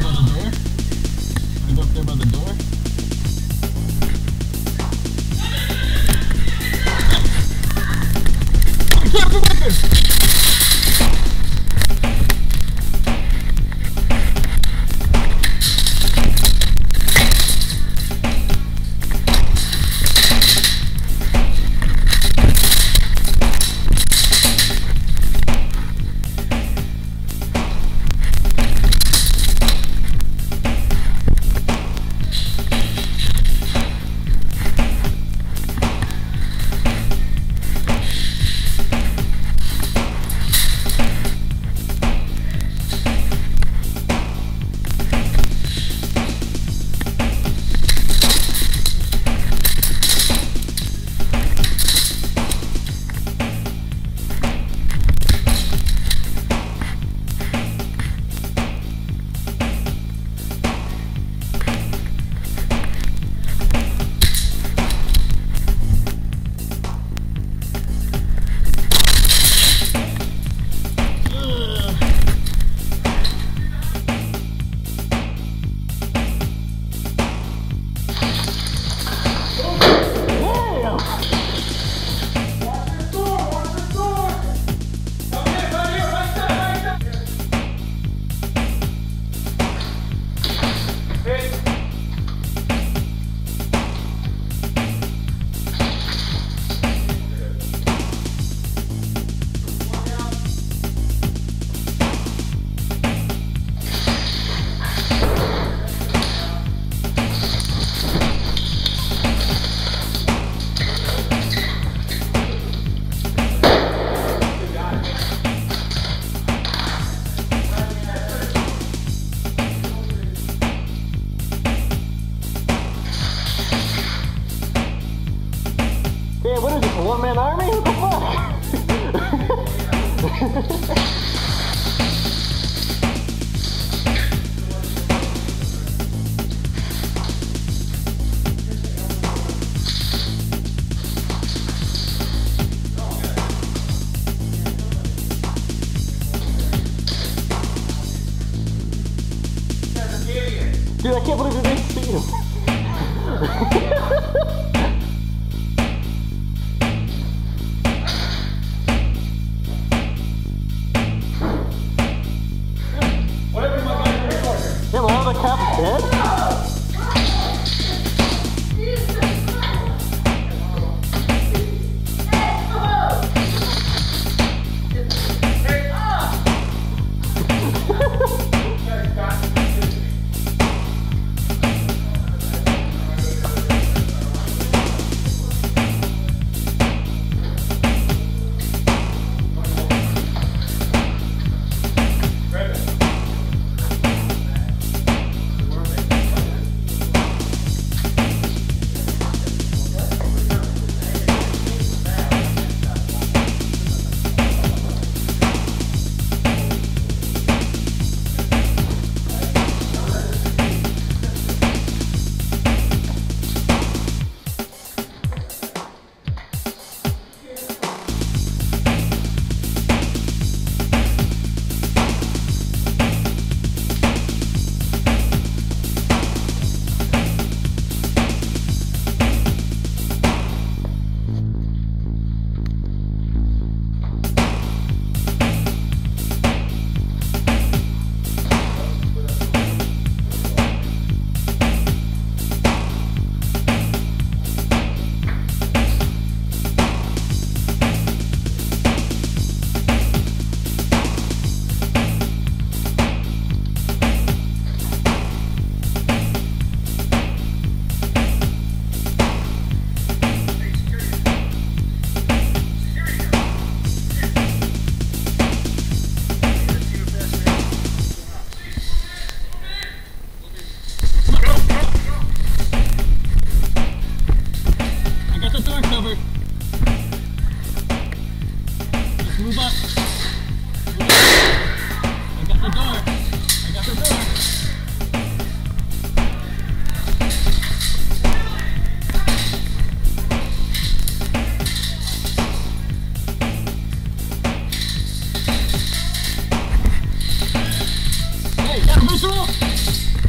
there by the door? Go up there by the door? Careful with this! Dude, I can't believe you didn't see him.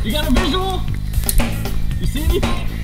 You got a visual? You see anything?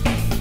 thank you.